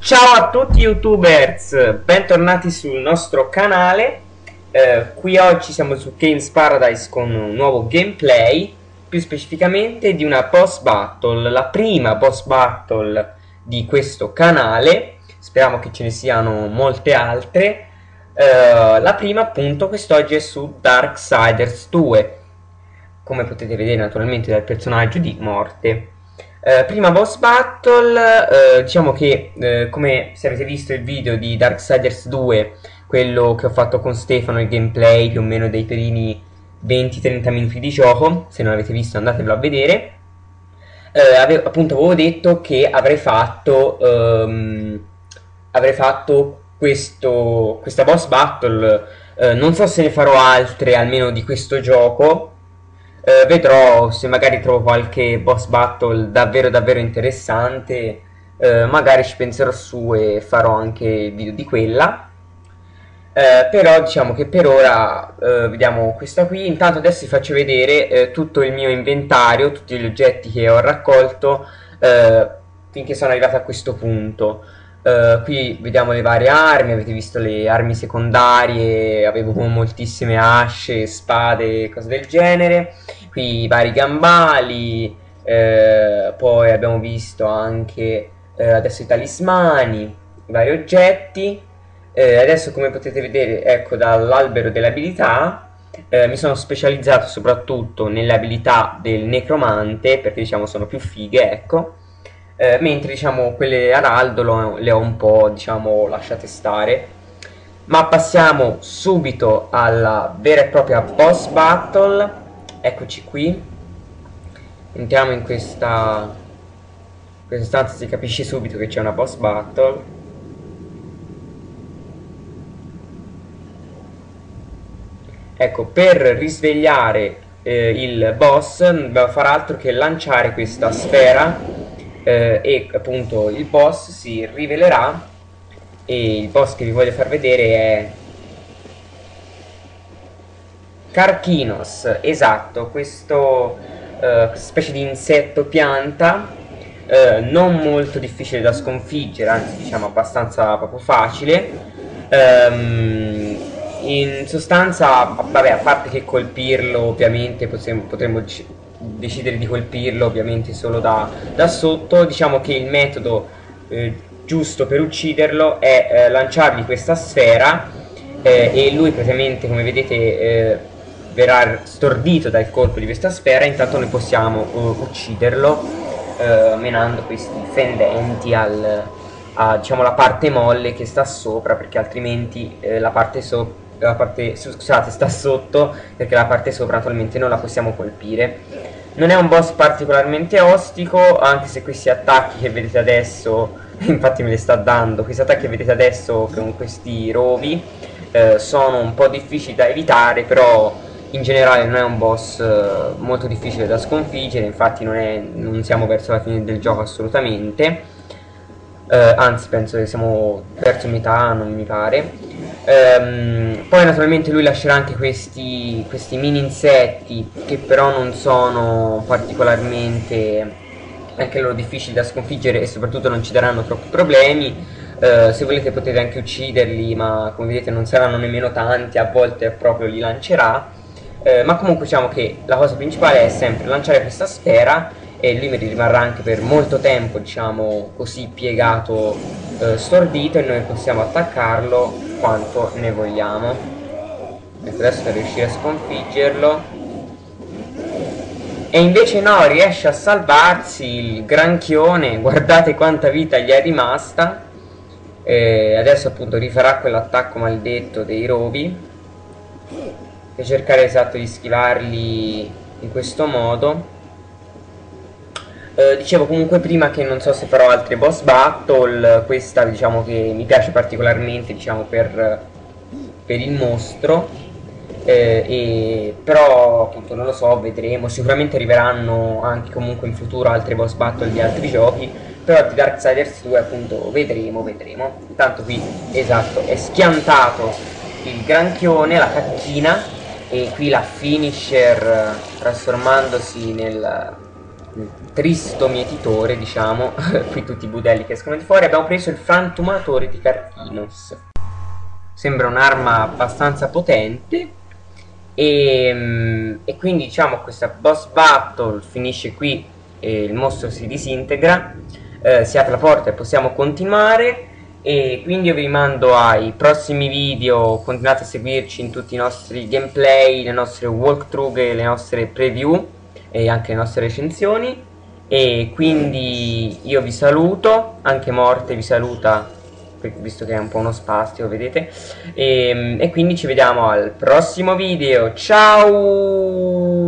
Ciao a tutti youtubers, bentornati sul nostro canale. Eh, qui oggi siamo su Games Paradise con un nuovo gameplay, più specificamente di una boss battle, la prima boss battle di questo canale. Speriamo che ce ne siano molte altre. Eh, la prima appunto quest'oggi è su Darksiders 2, come potete vedere naturalmente dal personaggio di Morte. Eh, prima boss battle, eh, diciamo che eh, come se avete visto il video di Darksiders 2, quello che ho fatto con Stefano, il gameplay più o meno dei primi 20-30 minuti di gioco, se non l'avete visto andatevelo a vedere, eh, avevo, appunto avevo detto che avrei fatto, ehm, avrei fatto questo, questa boss battle, eh, non so se ne farò altre almeno di questo gioco, eh, vedrò se magari trovo qualche boss battle davvero davvero interessante. eh, magari ci penserò su e farò anche video di quella. Eh, però diciamo che per ora eh, vediamo questa qui. Intanto adesso vi faccio vedere eh, tutto il mio inventario, tutti gli oggetti che ho raccolto eh, finché sono arrivato a questo punto. Eh, qui vediamo le varie armi, avete visto le armi secondarie, avevo moltissime asce, spade, cose del genere. Qui i vari gambali, eh, poi abbiamo visto anche eh, adesso i talismani, i vari oggetti. Adesso come potete vedere, ecco dall'albero delle abilità mi sono specializzato soprattutto nelle abilità del necromante perché diciamo sono più fighe, ecco eh, mentre diciamo quelle Araldo le ho un po' diciamo lasciate stare. Ma passiamo subito alla vera e propria boss battle. Eccoci qui. Entriamo in questa in questa stanza si capisce subito che c'è una boss battle. Ecco per risvegliare eh, il boss non dobbiamo fare altro che lanciare questa sfera eh, e appunto il boss si rivelerà e il boss che vi voglio far vedere è Carchinos, esatto, questo eh, specie di insetto pianta eh, non molto difficile da sconfiggere, anzi diciamo abbastanza proprio facile. Ehm, in sostanza, vabbè, a parte che colpirlo ovviamente potremmo, potremmo decidere di colpirlo ovviamente solo da, da sotto, diciamo che il metodo eh, giusto per ucciderlo è eh, lanciargli questa sfera eh, e lui praticamente come vedete eh, verrà stordito dal colpo di questa sfera intanto noi possiamo eh, ucciderlo menando questi fendenti al, a diciamo la parte molle che sta sopra perché altrimenti eh, la parte sopra la parte, scusate, sta sotto perché la parte sopra naturalmente non la possiamo colpire. Non è un boss particolarmente ostico, anche se questi attacchi che vedete adesso, infatti me li sta dando, questi attacchi che vedete adesso con questi rovi eh, sono un po' difficili da evitare, però in generale non è un boss eh, molto difficile da sconfiggere, infatti non, è, non siamo verso la fine del gioco assolutamente. Eh, anzi penso che siamo verso metà, non mi pare. Ehm, poi naturalmente lui lascerà anche questi, questi mini insetti che però non sono particolarmente anche loro difficili da sconfiggere e soprattutto non ci daranno troppi problemi. Eh, se volete potete anche ucciderli, ma come vedete non saranno nemmeno tanti, a volte proprio li lancerà. Eh, ma comunque diciamo che la cosa principale è sempre lanciare questa sfera e lui mi rimarrà anche per molto tempo, diciamo così, piegato, eh, stordito e noi possiamo attaccarlo quanto ne vogliamo. Ecco, adesso riuscire a sconfiggerlo. E invece no, riesce a salvarsi il granchione, guardate quanta vita gli è rimasta. E adesso appunto rifarà quell'attacco maledetto dei rovi. E cercare esatto di schivarli in questo modo. Eh, dicevo comunque prima che non so se farò altre boss battle, questa diciamo che mi piace particolarmente diciamo per, per il mostro, eh, e, però appunto non lo so, vedremo, sicuramente arriveranno anche comunque in futuro altre boss battle di altri giochi, però di Darksiders 2 appunto vedremo, vedremo. Intanto qui, esatto, è schiantato il granchione, la cacchina, e qui la finisher eh, trasformandosi nel, nel tristo mietitore diciamo qui tutti i budelli che escono di fuori abbiamo preso il frantumatore di Carchinos sembra un'arma abbastanza potente e, mm, e, quindi diciamo questa boss battle finisce qui e il mostro si disintegra eh, si apre la porta e possiamo continuare e quindi io vi rimando ai prossimi video continuate a seguirci in tutti i nostri gameplay le nostre walkthrough e le nostre preview e anche le nostre recensioni. E quindi io vi saluto anche Morte vi saluta visto che è un po' uno spazio vedete. E, e quindi ci vediamo al prossimo video. Ciao